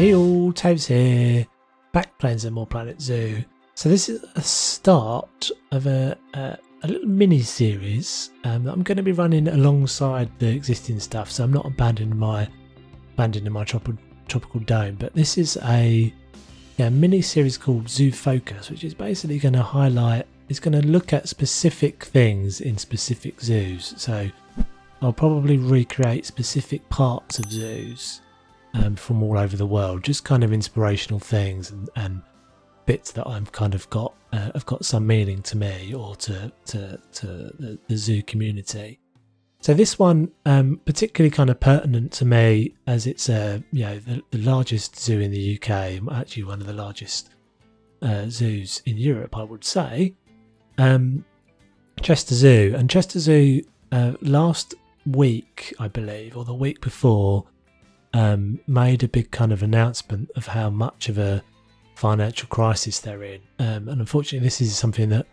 Hey all, Toves here, back playing some more Planet Zoo. So this is a start of a, a, a little mini series um, that I'm going to be running alongside the existing stuff. So I'm not abandoning my abandoning my tropical tropical dome, but this is a yeah, mini series called Zoo Focus, which is basically going to highlight. It's going to look at specific things in specific zoos. So I'll probably recreate specific parts of zoos um, from all over the world, just kind of inspirational things and, and bits that I've kind of got uh, have got some meaning to me or to to, to the, the zoo community. So this one, um, particularly kind of pertinent to me, as it's uh, you know the, the largest zoo in the UK, actually one of the largest uh, zoos in Europe, I would say. Um, Chester Zoo and Chester Zoo uh, last week, I believe, or the week before, um, made a big kind of announcement of how much of a financial crisis they're in. Um, and unfortunately, this is something that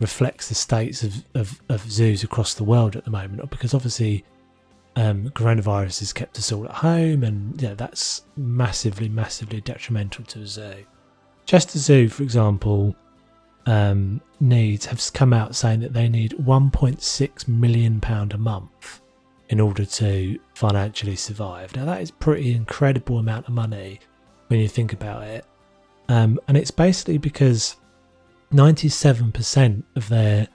reflects the states of, of, of, zoos across the world at the moment, because obviously um, coronavirus has kept us all at home, and yeah, that's massively, massively detrimental to a zoo. Chester Zoo, for example, um, needs have come out saying that they need 1.6 million pound a month in order to financially survive. Now that is pretty incredible amount of money when you think about it, um, and it's basically because 97% of their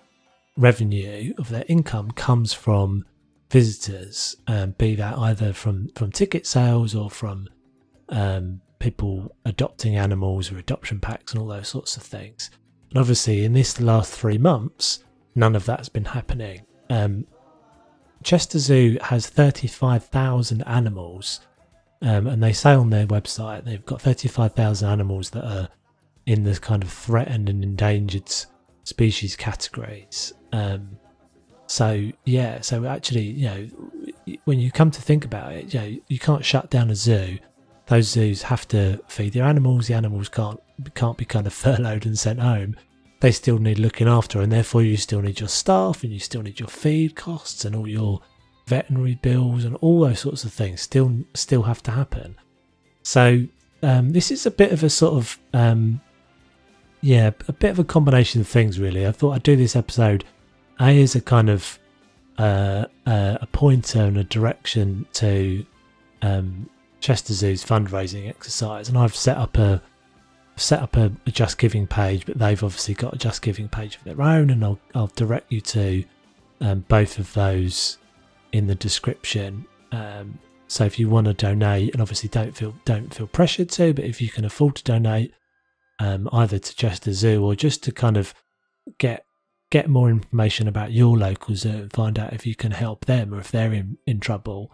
revenue of their income comes from visitors, um, be that either from from ticket sales or from um, people adopting animals or adoption packs and all those sorts of things. And obviously, in this last three months, none of that's been happening. Um, Chester Zoo has 35,000 animals, um, and they say on their website they've got 35,000 animals that are in the kind of threatened and endangered species categories. Um, so yeah, so actually, you know, when you come to think about it, you know, you can't shut down a zoo. Those zoos have to feed their animals. The animals can't can't be kind of furloughed and sent home. They still need looking after, and therefore you still need your staff, and you still need your feed costs, and all your veterinary bills, and all those sorts of things still still have to happen. So um, this is a bit of a sort of um, yeah, a bit of a combination of things really. I thought I'd do this episode a as a kind of uh, uh, a pointer and a direction to um, Chester Zoo's fundraising exercise, and I've set up a set up a, Just Giving page, but they've obviously got a Just Giving page of their own, and I'll I'll direct you to um, both of those in the description. Um, so if you want to donate, and obviously don't feel don't feel pressured to, but if you can afford to donate, um, either to Chester Zoo or just to kind of get get more information about your local zoo and find out if you can help them or if they're in, in trouble.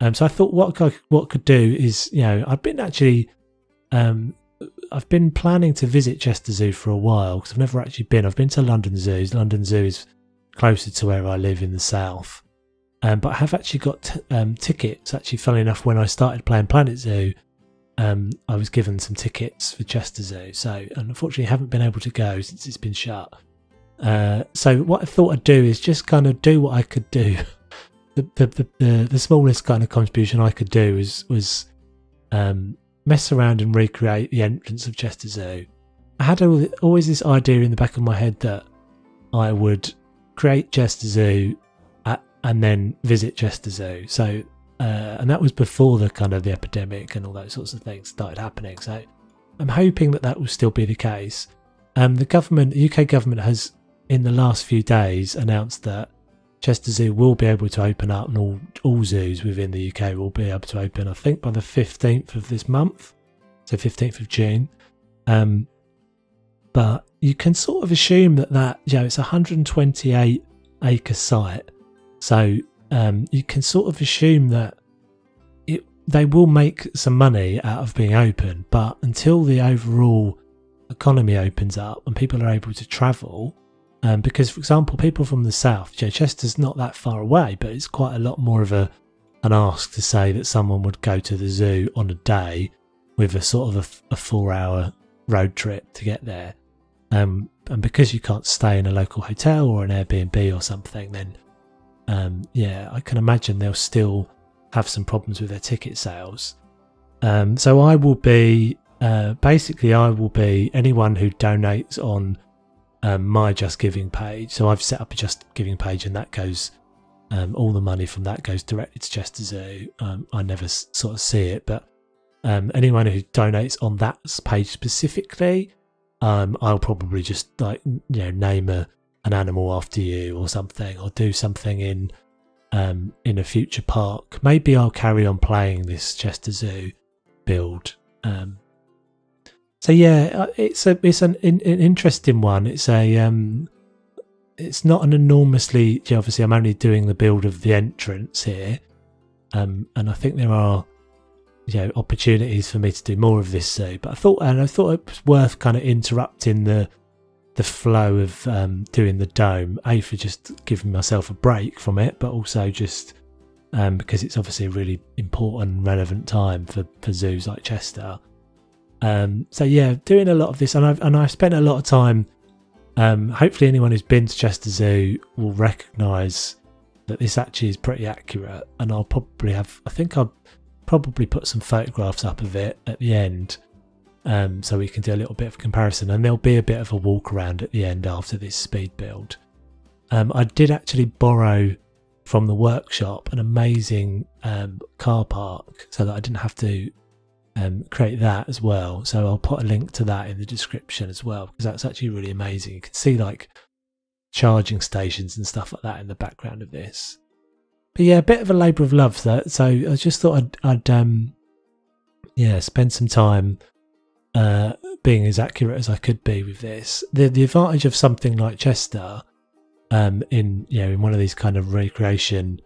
Um, so I thought what I, what could do is, you know, I've been actually, um, I've been planning to visit Chester Zoo for a while because I've never actually been. I've been to London Zoo. London Zoo is closer to where I live in the south. Um, but I have actually got um, tickets. Actually, funny enough, when I started playing Planet Zoo, um, I was given some tickets for Chester Zoo. So, unfortunately, I haven't been able to go since it's been shut. Uh, so, what I thought I'd do is just kind of do what I could do. the, the, the, the, the smallest kind of contribution I could do was was um, mess around and recreate the entrance of Chester Zoo. I had always this idea in the back of my head that I would create Chester Zoo at, and then visit Chester Zoo. So, uh, and that was before the kind of the epidemic and all those sorts of things started happening. So, I'm hoping that that will still be the case. Um, the government, the UK government, has in the last few days announced that Chester Zoo will be able to open up, and all all zoos within the UK will be able to open. I think by the fifteenth of this month, so fifteenth of June. Um, but you can sort of assume that that you know it's a 128 acre site, so um, you can sort of assume that it they will make some money out of being open. But until the overall economy opens up and people are able to travel, um, because, for example, people from the south, Chester's not that far away, but it's quite a lot more of a an ask to say that someone would go to the zoo on a day with a sort of a, a four hour road trip to get there. Um, and because you can't stay in a local hotel or an Airbnb or something, then um, yeah, I can imagine they'll still have some problems with their ticket sales. Um, so I will be uh, basically I will be anyone who donates on um, my Just Giving page. So I've set up a Just Giving page, and that goes um, all the money from that goes directly to Chester Zoo. Um, I never sort of see it, but um, anyone who donates on that page specifically, um, I'll probably just like you know name a an animal after you or something, or do something in um, in a future park. Maybe I'll carry on playing this Chester Zoo build. So yeah, uh, it's a it's an, an interesting one. It's a um, it's not an enormously. Obviously, I'm only doing the build of the entrance here, um, and I think there are you know opportunities for me to do more of this zoo. But I thought, and I thought it was worth kind of interrupting the the flow of um, doing the dome. A for just giving myself a break from it, but also just um, because it's obviously a really important, relevant time for for zoos like Chester. Um, so yeah, doing a lot of this, and I've and I've spent a lot of time. Um, hopefully, anyone who's been to Chester Zoo will recognise that this actually is pretty accurate, and I'll probably have. I think I'll probably put some photographs up of it at the end, um, so we can do a little bit of comparison, and there'll be a bit of a walk around at the end after this speed build. Um, I did actually borrow from the workshop an amazing um, car park, so that I didn't have to um, create that as well. So I'll put a link to that in the description as well because that's actually really amazing. You can see like charging stations and stuff like that in the background of this. But yeah, a bit of a labour of love. So, so I just thought I'd, I'd um, yeah, spend some time uh, being as accurate as I could be with this. The the advantage of something like Chester, um, in you know in one of these kind of recreation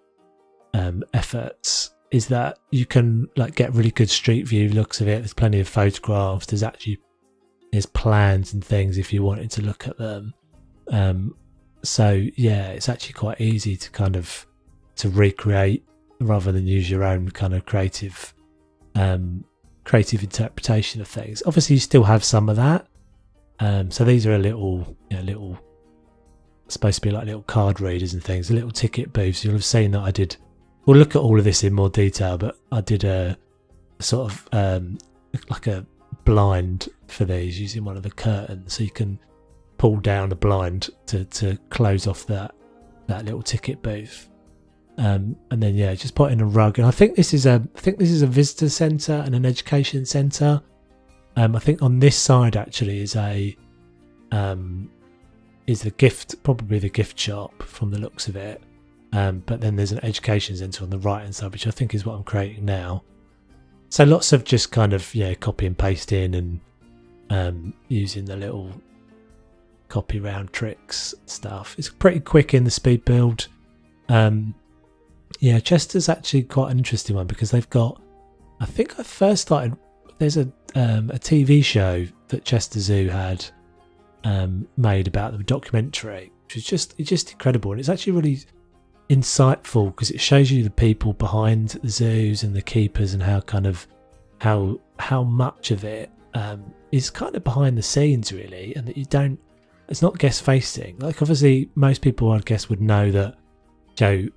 um, efforts is that you can like get really good street view looks of it. There's plenty of photographs. There's actually there's plans and things if you wanted to look at them. Um, so yeah, it's actually quite easy to kind of to recreate rather than use your own kind of creative um, creative interpretation of things. Obviously, you still have some of that. Um, so these are a little, you know, little supposed to be like little card readers and things, a little ticket booths. You'll have seen that I did we'll look at all of this in more detail, but I did a, sort of um, like a blind for these using one of the curtains, so you can pull down a blind to to close off that that little ticket booth. Um, and then yeah, just put in a rug. And I think this is a I think this is a visitor centre and an education centre. Um, I think on this side actually is a um, is the gift probably the gift shop from the looks of it. Um, but then there's an education centre on the right hand side, which I think is what I'm creating now. So lots of just kind of yeah, copy and paste in and um, using the little copy round tricks stuff. It's pretty quick in the speed build. Um, yeah, Chester's actually quite an interesting one because they've got. I think I first started. There's a um, a TV show that Chester Zoo had um, made about the documentary, which is just it's just incredible, and it's actually really insightful because it shows you the people behind the zoos and the keepers and how kind of how how much of it um, is kind of behind the scenes really, and that you don't. It's not guest facing. Like obviously, most people I guess would know that you know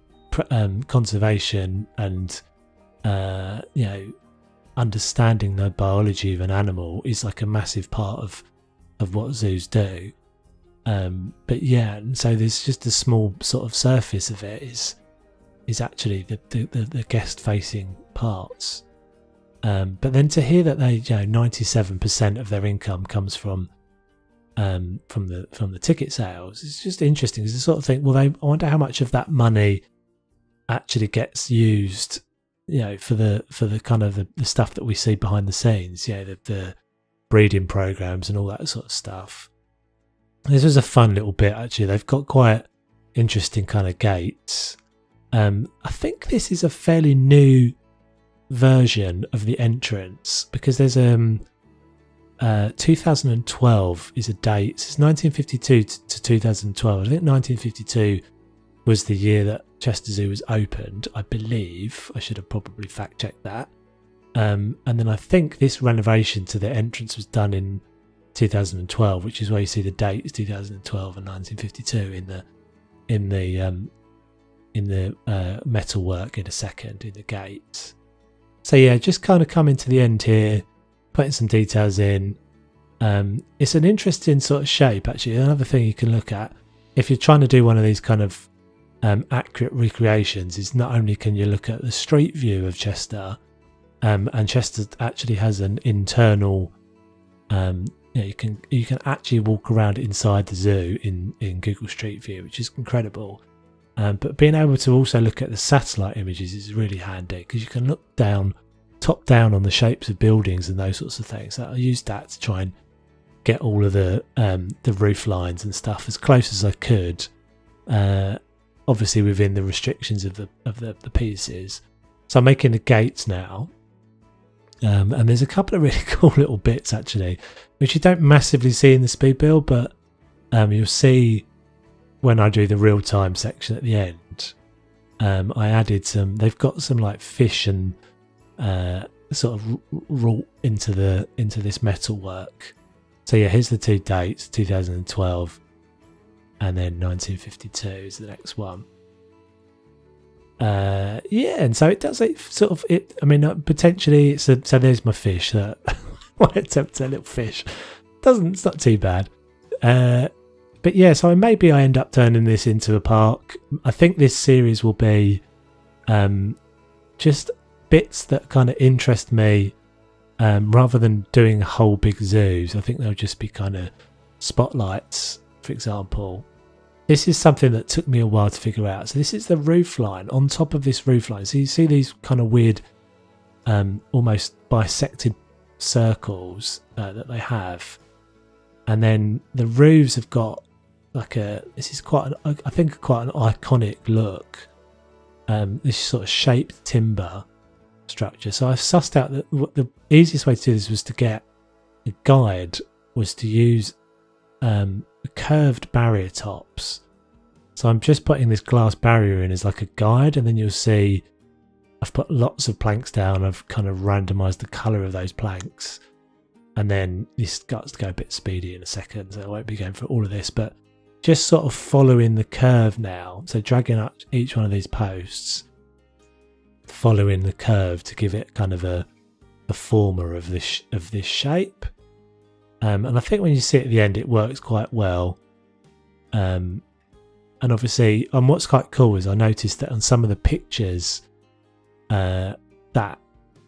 um, conservation and uh, you know understanding the biology of an animal is like a massive part of of what zoos do. Um, but yeah, and so there's just a small sort of surface of it is is actually the the, the, the guest facing parts. Um, but then to hear that they, you know, ninety seven percent of their income comes from um, from the from the ticket sales, it's just interesting. Because you sort of think, well, they I wonder how much of that money actually gets used, you know, for the for the kind of the, the stuff that we see behind the scenes, you know, the, the breeding programs and all that sort of stuff. This was a fun little bit actually. They've got quite interesting kind of gates. Um, I think this is a fairly new version of the entrance because there's um uh 2012 is a date. It's 1952 to, to 2012. I think 1952 was the year that Chester Zoo was opened. I believe I should have probably fact checked that. Um, and then I think this renovation to the entrance was done in 2012, which is where you see the dates 2012 and 1952 in the in the um, in the uh, metalwork in a second in the gates. so yeah, just kind of coming to the end here, putting some details in. Um, it's an interesting sort of shape, actually. Another thing you can look at if you're trying to do one of these kind of um, accurate recreations is not only can you look at the street view of Chester, um, and Chester actually has an internal. Um, you, know, you can you can actually walk around inside the zoo in in Google Street View, which is incredible. Um, but being able to also look at the satellite images is really handy because you can look down, top down on the shapes of buildings and those sorts of things. So I used that to try and get all of the um, the roof lines and stuff as close as I could. Uh, obviously within the restrictions of the of the, the pieces. So I'm making the gates now. Um, and there's a couple of really cool little bits actually, which you don't massively see in the speed build, but um, you'll see when I do the real time section at the end. Um, I added some. They've got some like fish and uh, sort of wrought into the into this metal work. So yeah, here's the two dates: 2012 and then 1952 is the next one. Uh, yeah, and so it does it sort of it. I mean, uh, potentially, it's a, so there's my fish that my attempt at a little fish doesn't. It's not too bad. Uh, but yeah, so maybe I end up turning this into a park. I think this series will be um, just bits that kind of interest me, um, rather than doing whole big zoos. I think they'll just be kind of spotlights for example, this is something that took me a while to figure out. So this is the roof line on top of this roof line. So you see these kind of weird, um, almost bisected circles uh, that they have, and then the roofs have got like a. This is quite, an, I think, quite an iconic look. Um, this sort of shaped timber structure. So I sussed out that the easiest way to do this was to get a guide was to use um, curved barrier tops. So I'm just putting this glass barrier in as like a guide, and then you'll see I've put lots of planks down. I've kind of randomized the color of those planks. And then this starts to go a bit speedy in a second, so I won't be going for all of this, but just sort of following the curve now. So dragging up each one of these posts, following the curve to give it kind of a, a former of this of this shape. Um, and I think when you see it at the end, it works quite well. Um, and obviously, and what's quite cool is I noticed that on some of the pictures, uh, that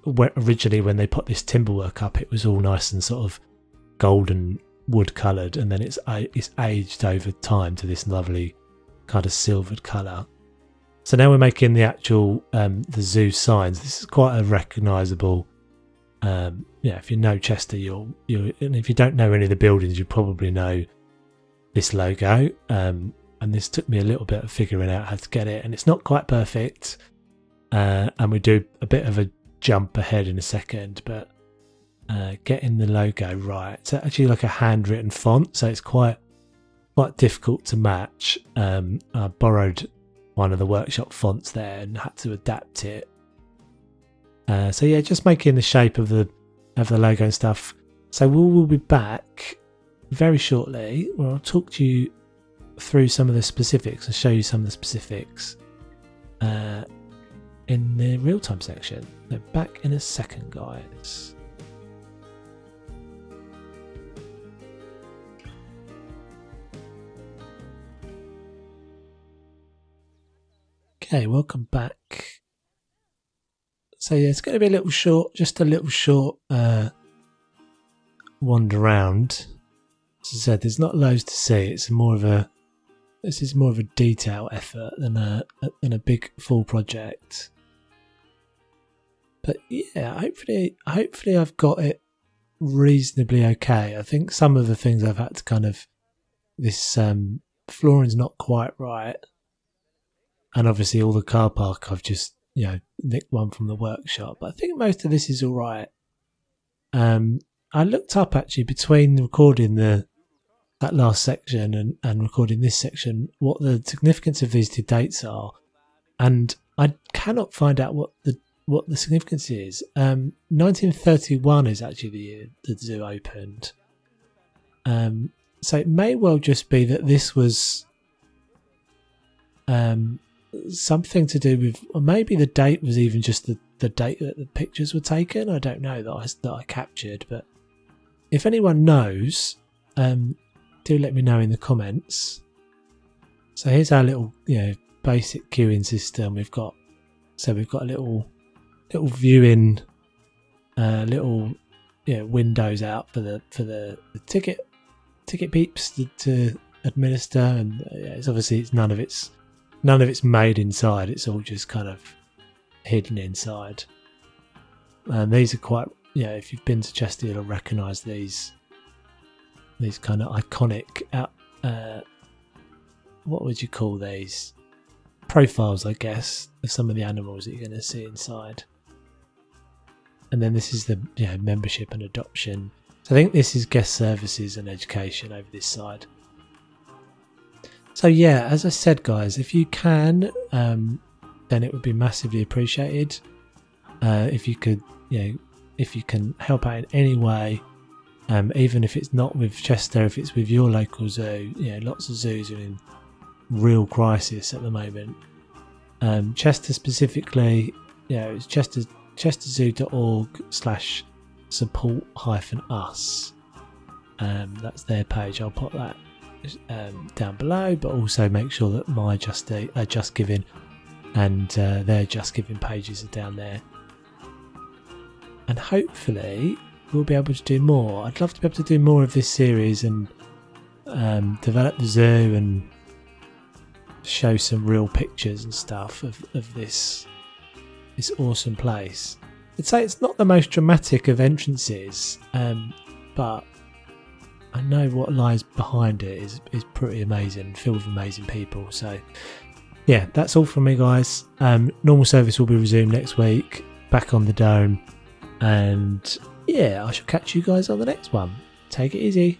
originally when they put this timber work up, it was all nice and sort of golden wood coloured, and then it's it's aged over time to this lovely kind of silvered colour. So now we're making the actual um, the zoo signs. This is quite a recognisable um, yeah, if you know Chester, you'll you and if you don't know any of the buildings, you probably know this logo. Um, and this took me a little bit of figuring out how to get it, and it's not quite perfect. Uh, and we do a bit of a jump ahead in a second, but uh, getting the logo right. It's actually like a handwritten font, so it's quite quite difficult to match. Um, I borrowed one of the workshop fonts there and had to adapt it uh, so yeah, just making the shape of the of the logo and stuff. So we will we'll be back very shortly where I'll talk to you through some of the specifics and show you some of the specifics uh, in the real time section. So back in a second, guys. Okay, welcome back. So yeah, it's going to be a little short, just a little short uh, wander around. As I said, there's not loads to see. It's more of a this is more of a detail effort than a than a big full project. But yeah, hopefully, hopefully I've got it reasonably okay. I think some of the things I've had to kind of this um, flooring's not quite right, and obviously all the car park I've just you know, nicked one from the workshop. But I think most of this is all right. Um, I looked up actually between recording the that last section and, and recording this section what the significance of these two dates are, and I cannot find out what the what the significance is. Um, 1931 is actually the year the zoo opened. Um, so it may well just be that this was um, something to do with, or maybe the date was even just the, the date that the pictures were taken. I don't know that I, that I captured, but if anyone knows, um, do let me know in the comments. So here's our little, you know, basic queuing system. We've got, so we've got a little, little viewing, uh, little, you know, windows out for the for the, the ticket, ticket peeps to, to administer, and uh, yeah, it's obviously it's none of it's none of it's made inside. It's all just kind of hidden inside. And these are quite, yeah. If you've been to Chester, you'll recognise these these kind of iconic out. Uh, what would you call these profiles? I guess of some of the animals that you're going to see inside. And then this is the you know, membership and adoption. So I think this is guest services and education over this side. So yeah, as I said, guys, if you can, um, then it would be massively appreciated. Uh, if you could, you know, if you can help out in any way, um, even if it's not with Chester, if it's with your local zoo, you know, lots of zoos are in real crisis at the moment. Um, Chester specifically, you know, it's Chester chesterzoo.org slash support hyphen us. Um, that's their page. I'll put that um, down below, but also make sure that my Just uh, Just Giving and uh, their Just Giving pages are down there. And hopefully, we'll be able to do more. I'd love to be able to do more of this series and um, develop the zoo and show some real pictures and stuff of, of this this awesome place. I'd say it's not the most dramatic of entrances, um, but I know what lies behind it is is pretty amazing, filled with amazing people. So yeah, that's all from me, guys. Um, normal service will be resumed next week, back on the dome, and yeah, I shall catch you guys on the next one. Take it easy.